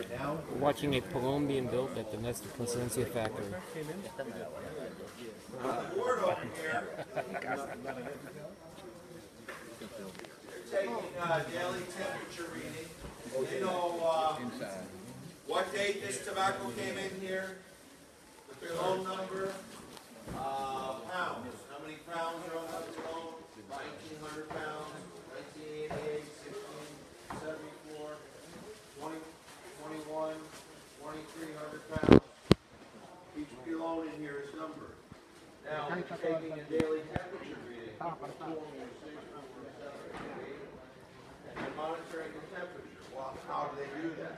right now. We're watching a Colombian being built at the Nestor Plasencia factory. Board over here. They're taking uh, daily temperature reading. You know, uh, what date this tobacco came in here? The pilon number, pounds. Each pilon in here is numbered. Now, taking a daily temperature reading. And monitoring the temperature. Well, how do they do that?